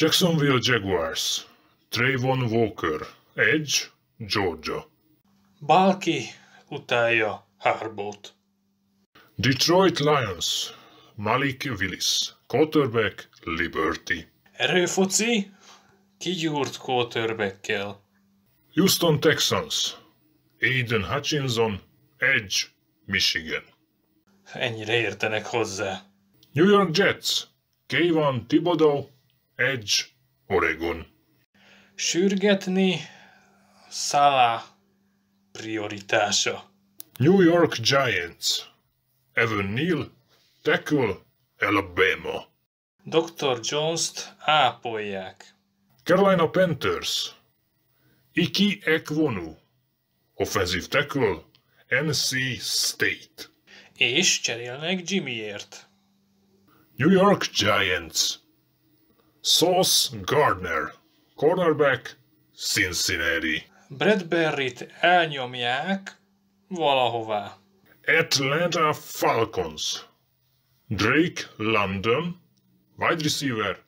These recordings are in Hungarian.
Jacksonville Jaguars. Trayvon Walker. Edge, Georgia. Balki utálja Harbót. Detroit Lions. Malik Willis. Quarterback, Liberty. Erőfoci kigyúrt quarterbackkel. Houston Texans. Aiden Hutchinson. Edge, Michigan. Ennyire értenek hozzá. New York Jets. Kayvon Thibodeau. Edge, Oregon. Sürgetni Salah prioritása. New York Giants. Evan Neal. Tackle, Alabama. Dr. Jones-t ápolják. Carolina Panthers. Iki Ekwonu. Offensive tackle, NC State. És cserélnek Jimmyért. New York Giants. Sauce Gardner. Cornerback, Cincinnati. Bradbury-t elnyomják valahová. Atlanta Falcons. Drake London. Wide receiver,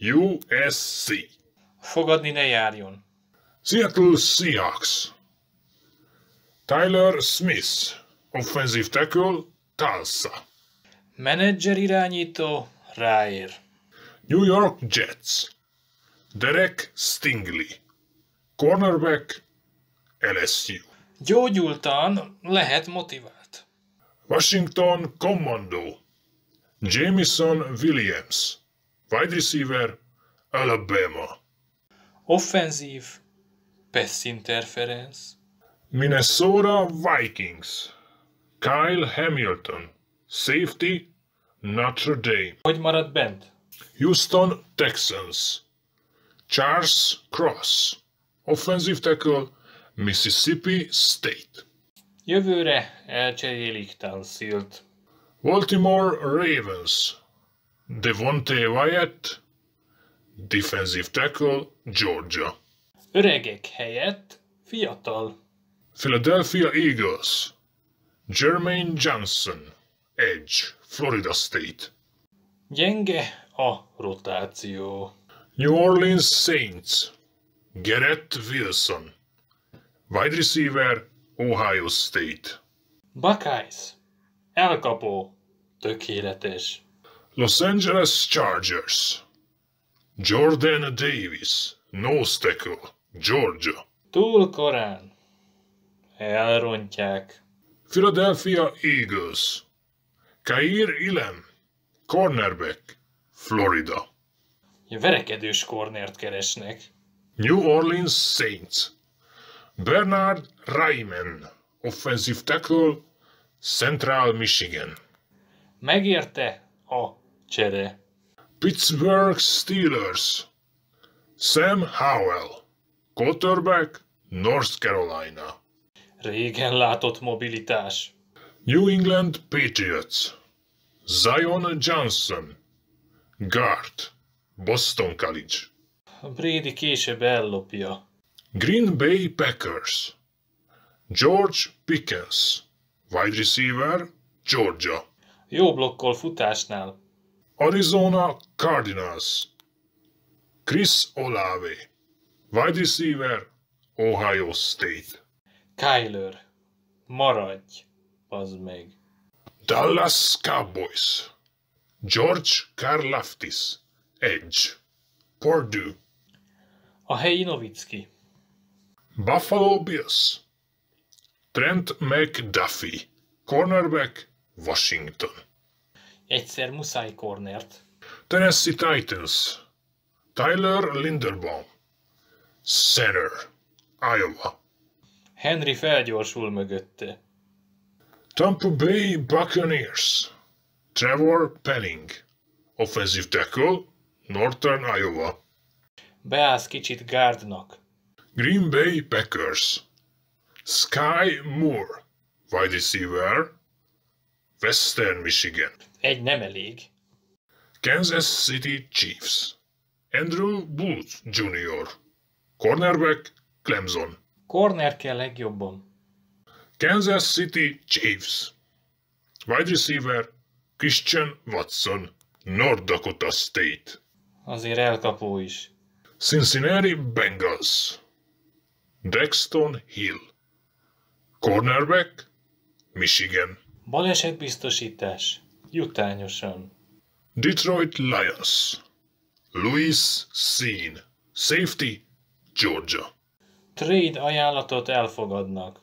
USC. Fogadni ne járjon. Seattle Seahawks. Tyler Smith. Offensive tackle, Tulsa. Menedzser irányító ráér. New York Jets. Derek Stingley. Cornerback, LSU. Gyógyultan lehet motivált. Washington Commando. Jamison Williams. Wide receiver, Alabama. Offenzív pass interference. Minnesota Vikings. Kyle Hamilton. Safety, Notre Dame. Hogy marad bent? Houston Texans. Charles Cross. Offensive tackle, Mississippi State. Jövőre elcserélik Tansilt. Baltimore Ravens. Devontae Wyatt. Defensive tackle, Georgia. Öregek helyett fiatal. Philadelphia Eagles. Jermaine Johnson. Edge, Florida State. Gyenge a rotáció. New Orleans Saints. Garrett Wilson. Wide receiver, Ohio State. Buckeyes. Elkapó. Tökéletes. Los Angeles Chargers. Jordan Davis. Nose tackle, Georgia. Túl korán. Elrontják. Philadelphia Eagles. Kair Ilem. Cornerback, Florida. Verekedős kornert keresnek. New Orleans Saints. Bernard Raiman. Offensive tackle, Central Michigan. Megérte a csere. Pittsburgh Steelers. Sam Howell. Quarterback, North Carolina. Régen látott mobilitás. New England Patriots. Zion Johnson. Guard. Boston College. Brady később ellopja. Green Bay Packers. George Pickens. Wide receiver, Georgia. Jó blokkol futásnál. Arizona Cardinals. Chris Olave. Wide receiver, Ohio State. Kyler. Maradj. Az meg. Dallas Cowboys. George Karlaftis. Edge. Purdue. A helyi Novicki. Buffalo Bills. Trent McDuffie. Cornerback, Washington. Egyszer muszáj kornert. Tennessee Titans. Tyler Linderbaum. Center. Iowa. Henry felgyorsul mögötte. Tampa Bay Buccaneers. Trevor Penning. Offensive tackle, Northern Iowa. Beállsz kicsit gárdnak. Green Bay Packers. Sky Moore. Wide receiver, Western Michigan. Egy nem elég. Kansas City Chiefs. Andrew Booth Jr. Cornerback, Clemson. Corner kell legjobban. Kansas City Chiefs. Wide receiver, Christian Watson. North Dakota State. Azért elkapó is. Cincinnati Bengals. Dexton Hill. Cornerback, Michigan. Balesetbiztosítás. Jutányosan. Detroit Lions. Louis Sean. Safety, Georgia. Trade ajánlatot elfogadnak.